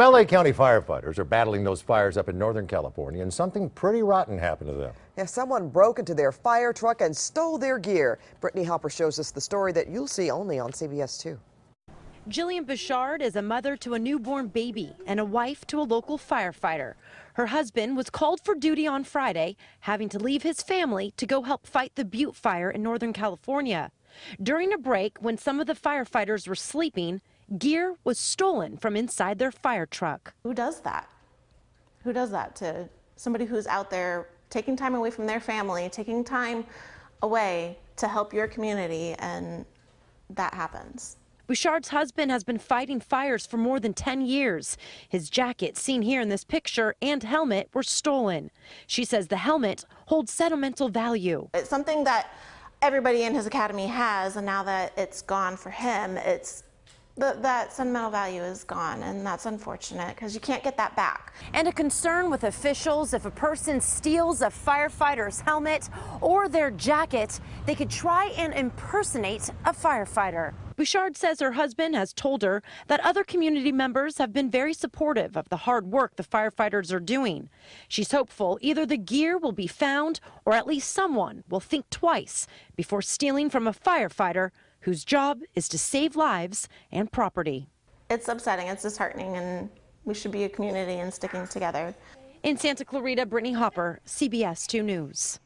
LA County firefighters are battling those fires up in Northern California, and something pretty rotten happened to them. Yeah, someone broke into their fire truck and stole their gear. Brittney Hopper shows us the story that you'll see only on CBS 2. Jillian Bouchard is a mother to a newborn baby and a wife to a local firefighter. Her husband was called for duty on Friday, having to leave his family to go help fight the Butte fire in Northern California. During a break, when some of the firefighters were sleeping, gear was stolen from inside their fire truck. Who does that? Who does that to somebody who's out there taking time away from their family, taking time away to help your community, and that happens? Bouchard's husband has been fighting fires for more than 10 years. His jacket, seen here in this picture, and helmet were stolen. She says the helmet holds sentimental value. It's something that everybody in his academy has, and now that it's gone for him, it's the, that sentimental value is gone, and that's unfortunate because you can't get that back. And a concern with officials if a person steals a firefighter's helmet or their jacket, they could try and impersonate a firefighter. Bouchard says her husband has told her that other community members have been very supportive of the hard work the firefighters are doing. She's hopeful either the gear will be found or at least someone will think twice before stealing from a firefighter whose job is to save lives and property. It's upsetting, it's disheartening, and we should be a community and sticking together. In Santa Clarita, Brittney Hopper, CBS 2 News.